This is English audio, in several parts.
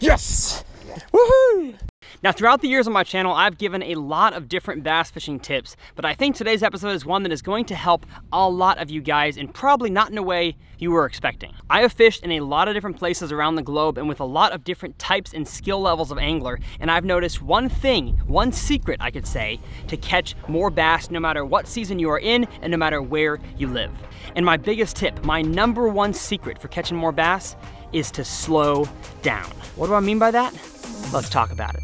Yes! Now, throughout the years on my channel, I've given a lot of different bass fishing tips, but I think today's episode is one that is going to help a lot of you guys and probably not in a way you were expecting. I have fished in a lot of different places around the globe and with a lot of different types and skill levels of angler, and I've noticed one thing, one secret I could say, to catch more bass no matter what season you are in and no matter where you live. And my biggest tip, my number one secret for catching more bass is to slow down. What do I mean by that? Let's talk about it.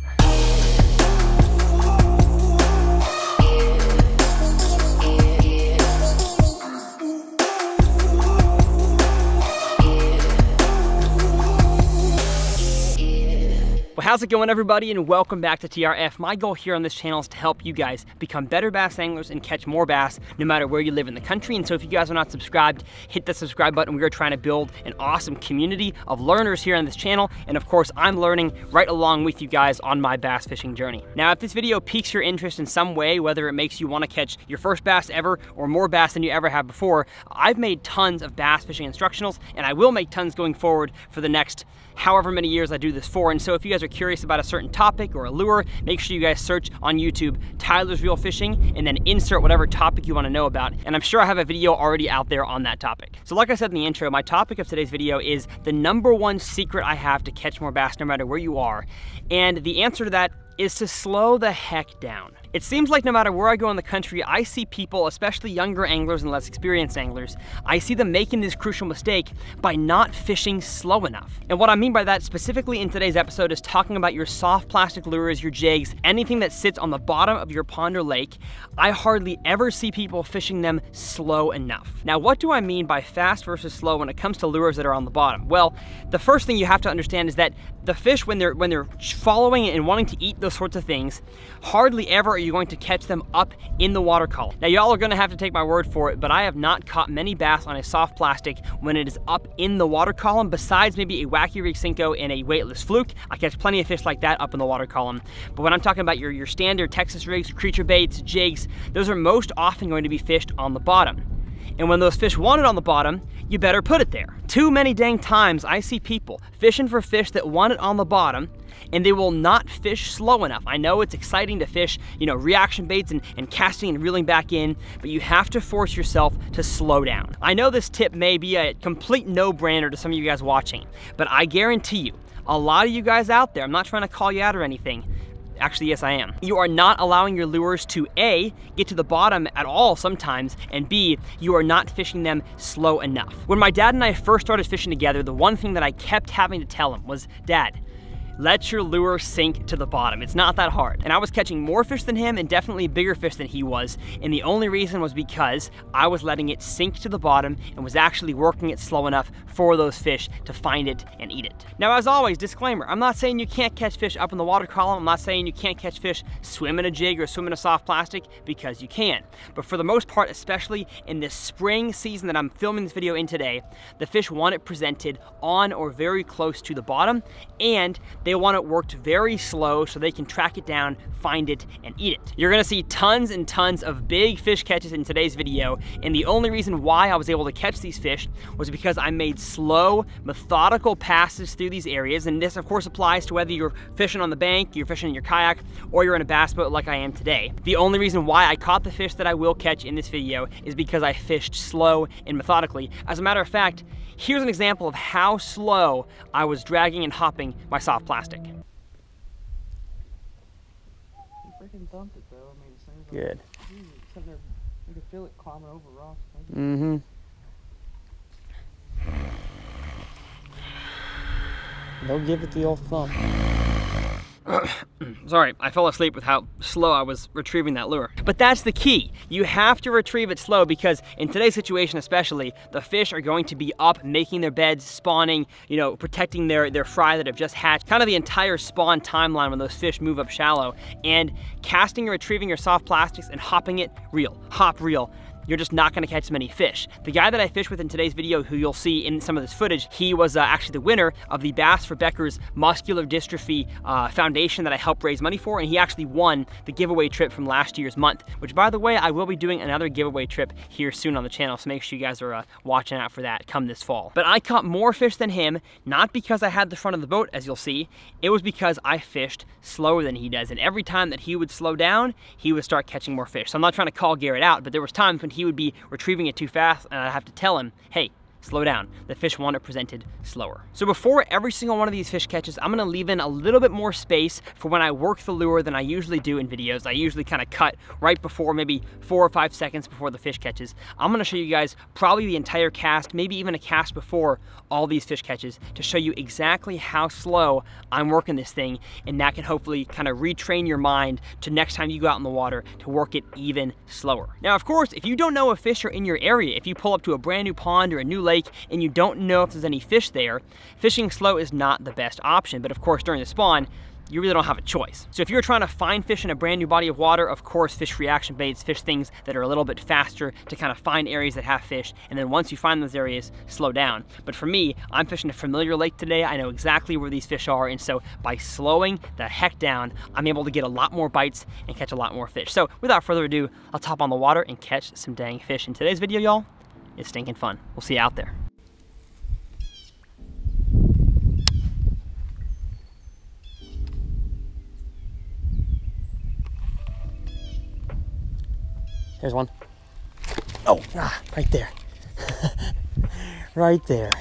Well, how's it going everybody and welcome back to TRF. My goal here on this channel is to help you guys become better bass anglers and catch more bass no matter where you live in the country. And so if you guys are not subscribed, hit the subscribe button. We are trying to build an awesome community of learners here on this channel. And of course, I'm learning right along with you guys on my bass fishing journey. Now, if this video piques your interest in some way, whether it makes you want to catch your first bass ever or more bass than you ever have before, I've made tons of bass fishing instructionals and I will make tons going forward for the next however many years I do this for. And so if you guys are curious about a certain topic or a lure, make sure you guys search on YouTube Tyler's Reel Fishing and then insert whatever topic you wanna know about. And I'm sure I have a video already out there on that topic. So like I said in the intro, my topic of today's video is the number one secret I have to catch more bass no matter where you are. And the answer to that is to slow the heck down. It seems like no matter where I go in the country, I see people, especially younger anglers and less experienced anglers, I see them making this crucial mistake by not fishing slow enough. And what I mean by that specifically in today's episode is talking about your soft plastic lures, your jigs, anything that sits on the bottom of your pond or lake. I hardly ever see people fishing them slow enough. Now, what do I mean by fast versus slow when it comes to lures that are on the bottom? Well, the first thing you have to understand is that the fish, when they're, when they're following and wanting to eat those sorts of things, hardly ever are you going to catch them up in the water column. Now y'all are gonna have to take my word for it, but I have not caught many bass on a soft plastic when it is up in the water column, besides maybe a wacky rig Senko and a weightless fluke. I catch plenty of fish like that up in the water column. But when I'm talking about your, your standard Texas rigs, creature baits, jigs, those are most often going to be fished on the bottom. And when those fish want it on the bottom, you better put it there. Too many dang times I see people fishing for fish that want it on the bottom and they will not fish slow enough. I know it's exciting to fish, you know, reaction baits and, and casting and reeling back in, but you have to force yourself to slow down. I know this tip may be a complete no-brainer to some of you guys watching, but I guarantee you, a lot of you guys out there, I'm not trying to call you out or anything, Actually, yes, I am. You are not allowing your lures to A, get to the bottom at all sometimes, and B, you are not fishing them slow enough. When my dad and I first started fishing together, the one thing that I kept having to tell him was, Dad, let your lure sink to the bottom. It's not that hard. And I was catching more fish than him and definitely bigger fish than he was. And the only reason was because I was letting it sink to the bottom and was actually working it slow enough for those fish to find it and eat it. Now, as always, disclaimer, I'm not saying you can't catch fish up in the water column. I'm not saying you can't catch fish swim in a jig or swim in a soft plastic because you can. But for the most part, especially in this spring season that I'm filming this video in today, the fish want it presented on or very close to the bottom and they want it worked very slow so they can track it down, find it, and eat it. You're gonna see tons and tons of big fish catches in today's video, and the only reason why I was able to catch these fish was because I made slow, methodical passes through these areas, and this of course applies to whether you're fishing on the bank, you're fishing in your kayak, or you're in a bass boat like I am today. The only reason why I caught the fish that I will catch in this video is because I fished slow and methodically. As a matter of fact, Here's an example of how slow I was dragging and hopping my soft plastic. You freaking dumped it though. I mean, as soon as Good. Sitting there, you could feel it climbing over rocks. Mm-hmm. They'll give it the old thumb. Mm, sorry, I fell asleep with how slow I was retrieving that lure. But that's the key. You have to retrieve it slow because in today's situation especially, the fish are going to be up making their beds, spawning, you know, protecting their, their fry that have just hatched, kind of the entire spawn timeline when those fish move up shallow. And casting and retrieving your soft plastics and hopping it, reel, hop reel, you're just not gonna catch as many fish. The guy that I fished with in today's video, who you'll see in some of this footage, he was uh, actually the winner of the Bass for Beckers Muscular Dystrophy uh, Foundation that I helped raise money for, and he actually won the giveaway trip from last year's month, which by the way, I will be doing another giveaway trip here soon on the channel, so make sure you guys are uh, watching out for that come this fall. But I caught more fish than him, not because I had the front of the boat, as you'll see, it was because I fished slower than he does, and every time that he would slow down, he would start catching more fish. So I'm not trying to call Garrett out, but there was times when he would be retrieving it too fast, and I'd have to tell him, hey, slow down. The fish want it presented slower. So before every single one of these fish catches, I'm gonna leave in a little bit more space for when I work the lure than I usually do in videos. I usually kind of cut right before, maybe four or five seconds before the fish catches. I'm gonna show you guys probably the entire cast, maybe even a cast before all these fish catches to show you exactly how slow I'm working this thing and that can hopefully kind of retrain your mind to next time you go out in the water to work it even slower. Now, of course, if you don't know if fish are in your area, if you pull up to a brand new pond or a new lake and you don't know if there's any fish there, fishing slow is not the best option. But of course, during the spawn, you really don't have a choice. So if you're trying to find fish in a brand new body of water, of course, fish reaction baits, fish things that are a little bit faster to kind of find areas that have fish. And then once you find those areas, slow down. But for me, I'm fishing a familiar lake today. I know exactly where these fish are. And so by slowing the heck down, I'm able to get a lot more bites and catch a lot more fish. So without further ado, I'll top on the water and catch some dang fish. In today's video, y'all, it's stinking fun. We'll see you out there. There's one. Oh, ah, right there. right there.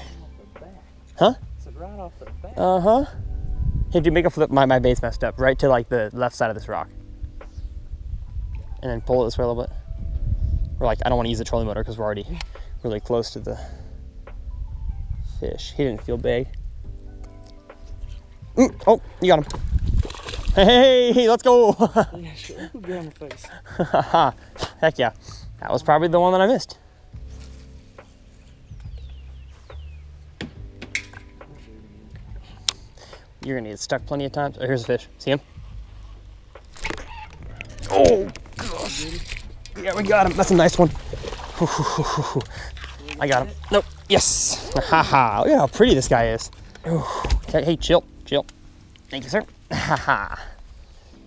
Huh? Right off the bat. Uh-huh. Hey, dude, make a flip. My, my bait's messed up. Right to like the left side of this rock. And then pull it this way a little bit. We're like, I don't want to use the trolling motor because we're already really close to the fish. He didn't feel big. Mm, oh, you got him. Hey, hey, let's go. yeah, sure. Get on the face. Heck yeah. That was probably the one that I missed. You're gonna get stuck plenty of times. Oh, here's a fish. See him? Oh, gosh. Yeah, we got him. That's a nice one. I got him. Nope. Yes. Haha. Look at how pretty this guy is. Okay, hey, chill, chill. Thank you, sir. Haha.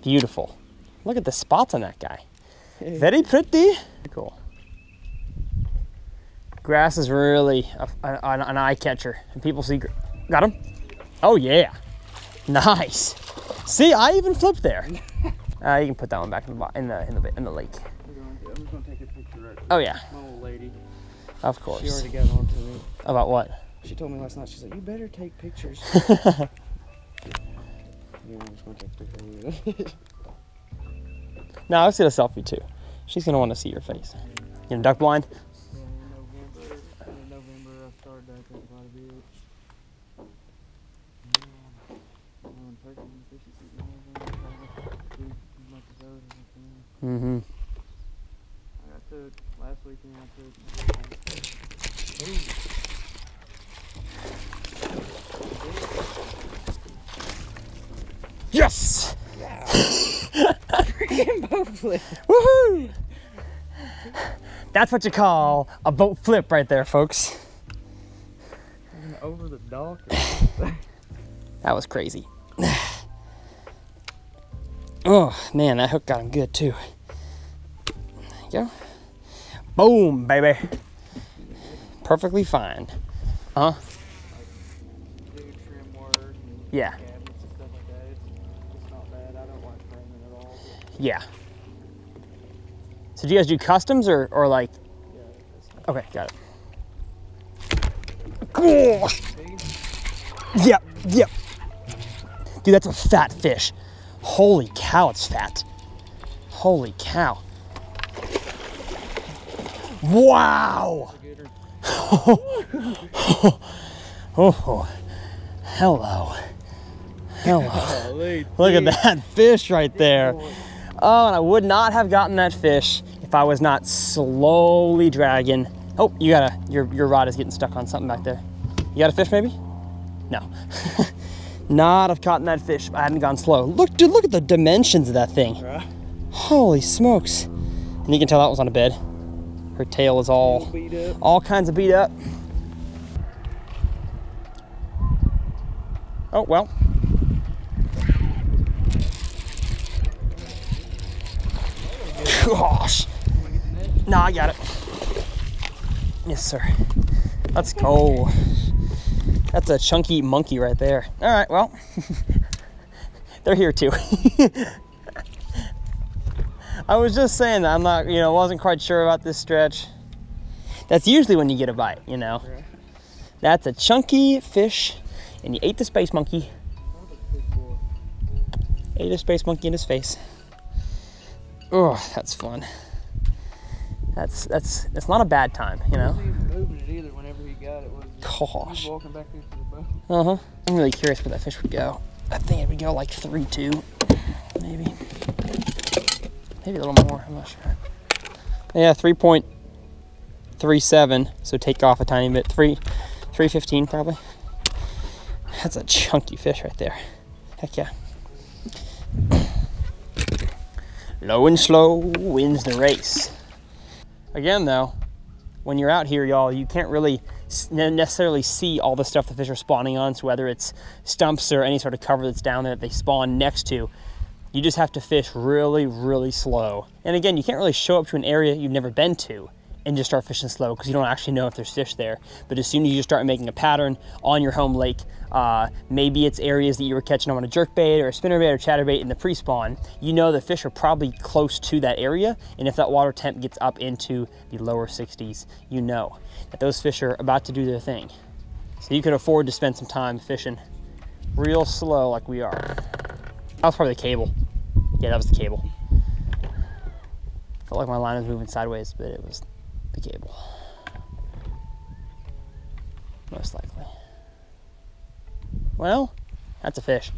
Beautiful. Look at the spots on that guy. Very pretty. Cool. Grass is really a, a- an eye catcher, and people see. Got him. Oh yeah, nice. See, I even flipped there. Uh, you can put that one back in the in the in the, in the lake. We're going to- I'm going to take a picture right Oh yeah, My old lady. of She course. already got on to me. About what? She told me last night, she's like, you better take pictures. yeah, I'm just going to take a picture of you. No, I was gonna selfie too. She's gonna want to see your face. You know, duck blind. Yeah, in November, in November, I started to think quite a bit. Yeah. I'm turkey and fishing season in November, so I do as much of those as I can. Mm-hmm. I took, weekend I took, Yes. freaking boat flip. Woohoo! That's what you call a boat flip right there, folks. Over the dock. That was crazy. Oh man, that hook got him good too. There you go. Boom, baby. Perfectly fine. Uh huh. do trim work and Yeah. cabinets and stuff like that. It's, it's not bad. I don't like framing at all. But Yeah. So do you guys do customs or, or like? Okay, got it. Cool. Yep, yep. Dude, that's a fat fish. Holy cow, it's fat. Holy cow. Wow. Gooder. Oh, oh, hello. Hello. Look at that fish right there. Oh, and I would not have gotten that fish if I was not slowly dragging. Oh, you gotta, your, your rod is getting stuck on something back there. You got a fish maybe? No. not have caught that fish if I hadn't gone slow. Look, dude, look at the dimensions of that thing. Holy smokes. And you can tell that was on a bed. Her tail is all, all kinds of beat up. Oh, well. Gosh. No, I got it. Yes, sir. Let's go. That's a chunky monkey right there. All right, well, they're here too. I was just saying that I'm not, you know, wasn't quite sure about this stretch. That's usually when you get a bite, you know. That's a chunky fish, and you ate the space monkey. Ate a space monkey in his face. Oh, that's fun. That's that's that's not a bad time, you know. Wasn't even moving it either whenever he got it. Was he? He was Gosh. walking back into the boat. Uh huh. I'm really curious where that fish would go. I think it would go like three two, maybe. Maybe a little more. I'm not sure. Yeah, three point three seven. So take off a tiny bit. Three, three fifteen probably. That's a chunky fish right there. Heck yeah. Low and slow wins the race. Again, though, when you're out here, y'all, you can't really necessarily see all the stuff the fish are spawning on. So whether it's stumps or any sort of cover that's down there that they spawn next to, you just have to fish really, really slow. And again, you can't really show up to an area you've never been to and just start fishing slow because you don't actually know if there's fish there. But as soon as you start making a pattern on your home lake, uh, maybe it's areas that you were catching on a jerk bait or a spinner bait or chatterbait in the pre-spawn, you know the fish are probably close to that area. And if that water temp gets up into the lower 60s, you know that those fish are about to do their thing. So you can afford to spend some time fishing real slow like we are. That was probably the cable. Yeah, that was the cable. Felt like my line was moving sideways, but it was the cable. Most likely. Well, that's a fish.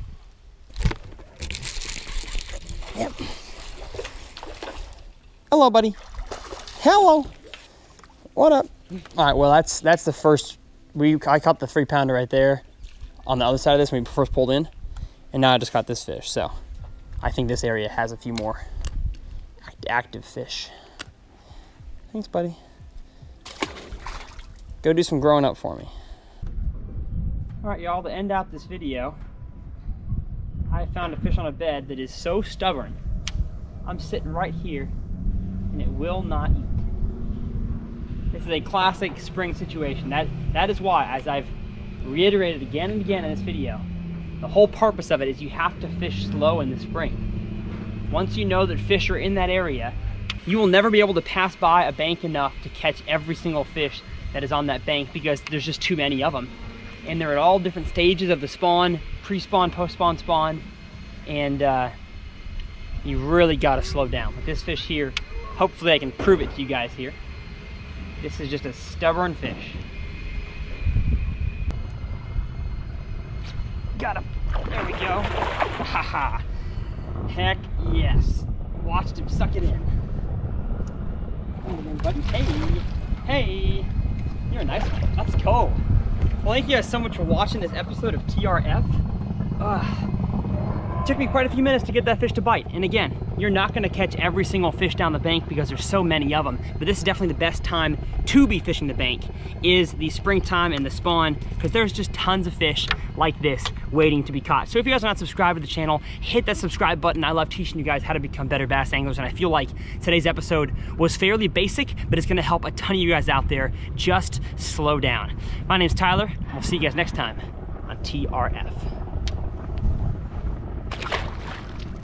Yep. Hello, buddy. Hello. What up? All right. Well, that's that's the first. We I caught the three pounder right there, on the other side of this when we first pulled in, and now I just caught this fish. So, I think this area has a few more active fish. Thanks, buddy. Go do some growing up for me. All right, y'all, to end out this video, I found a fish on a bed that is so stubborn. I'm sitting right here, and it will not eat. This is a classic spring situation. That That is why, as I've reiterated again and again in this video, the whole purpose of it is you have to fish slow in the spring. Once you know that fish are in that area, you will never be able to pass by a bank enough to catch every single fish that is on that bank because there's just too many of them. And they're at all different stages of the spawn, pre-spawn, post-spawn spawn, and uh, you really gotta slow down. With this fish here, hopefully I can prove it to you guys here. This is just a stubborn fish. Got him. There we go. Ha ha. Heck yes. Watched him suck it in. Buddy. Hey. Hey. You're a nice one. Let's go. Well, thank you guys so much for watching this episode of TRF. Uh, took me quite a few minutes to get that fish to bite. And again, you're not gonna catch every single fish down the bank because there's so many of them. But this is definitely the best time to be fishing the bank is the springtime and the spawn because there's just tons of fish like this waiting to be caught. So if you guys are not subscribed to the channel, hit that subscribe button. I love teaching you guys how to become better bass anglers. And I feel like today's episode was fairly basic, but it's gonna help a ton of you guys out there just slow down. My name's Tyler. We'll see you guys next time on TRF.